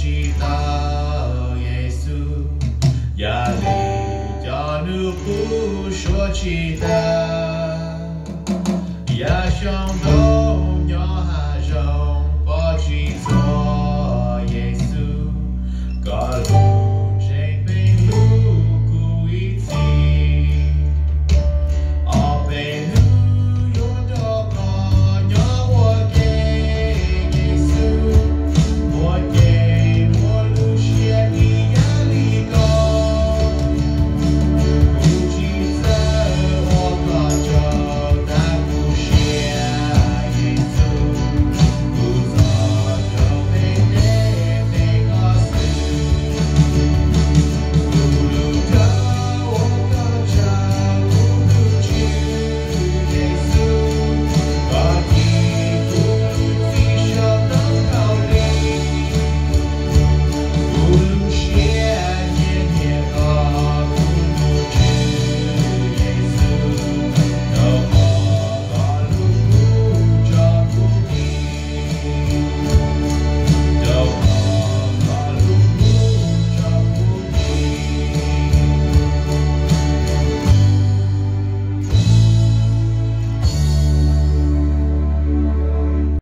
Shita Janu